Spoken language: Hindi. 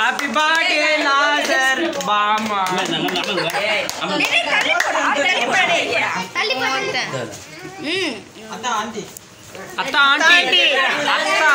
हैप्पी बर्थडे लाजर बामा नहीं तल्ली पड़ा तल्ली पड़ा तल्ली पड़ा हम्म अत्ता आंटी अत्ता आंटी अत्ता